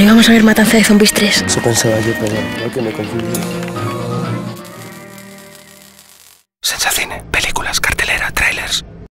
no íbamos a ver Matanza de Zombies 3. Eso pensaba yo, pero creo que me confundí. Sensacine, películas, cartelera, 3.